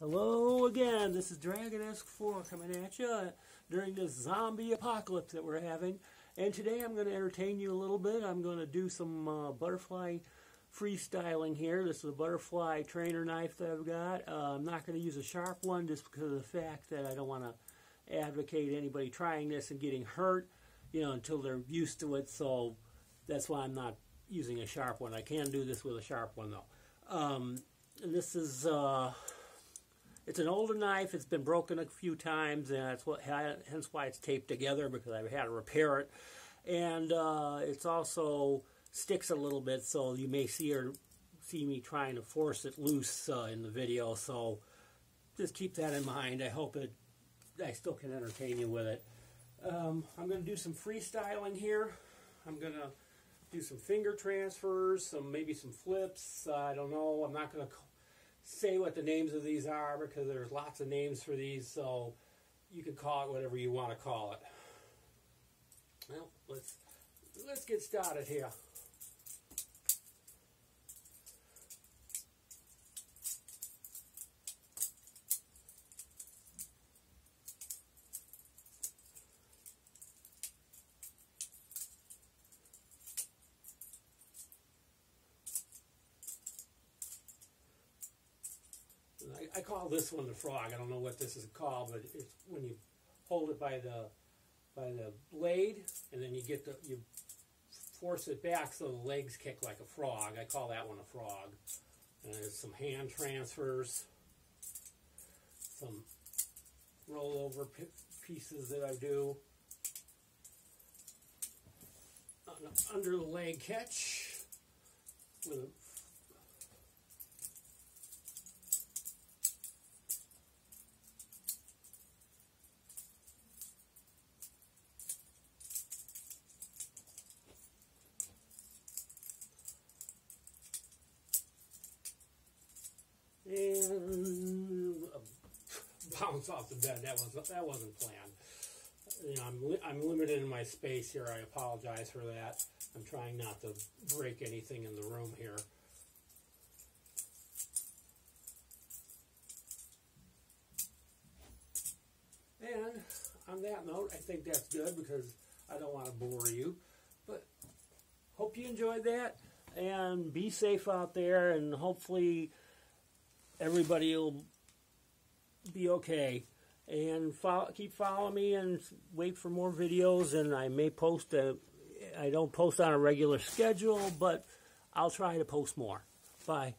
Hello again, this is Dragonesque 4 coming at you during this zombie apocalypse that we're having. And today I'm going to entertain you a little bit. I'm going to do some uh, butterfly freestyling here. This is a butterfly trainer knife that I've got. Uh, I'm not going to use a sharp one just because of the fact that I don't want to advocate anybody trying this and getting hurt, you know, until they're used to it. So that's why I'm not using a sharp one. I can do this with a sharp one though. Um, this is... Uh, it's an older knife. It's been broken a few times, and that's what hence why it's taped together because I've had to repair it. And uh, it's also sticks a little bit, so you may see or see me trying to force it loose uh, in the video. So just keep that in mind. I hope it. I still can entertain you with it. Um, I'm going to do some freestyling here. I'm going to do some finger transfers, some maybe some flips. Uh, I don't know. I'm not going to say what the names of these are because there's lots of names for these, so you can call it whatever you want to call it. Well, let's let's get started here. I, call this one the frog. I don't know what this is called, but it's when you hold it by the by the blade, and then you get the you force it back so the legs kick like a frog. I call that one a frog. And there's some hand transfers, some rollover pieces that I do. Under the leg catch with and bounce off the bed. That was that wasn't planned. You know, I'm li I'm limited in my space here. I apologize for that. I'm trying not to break anything in the room here. And on that note, I think that's good because I don't want to bore you. But hope you enjoyed that and be safe out there and hopefully everybody will be okay. And follow, keep following me and wait for more videos. And I may post a, I don't post on a regular schedule, but I'll try to post more. Bye.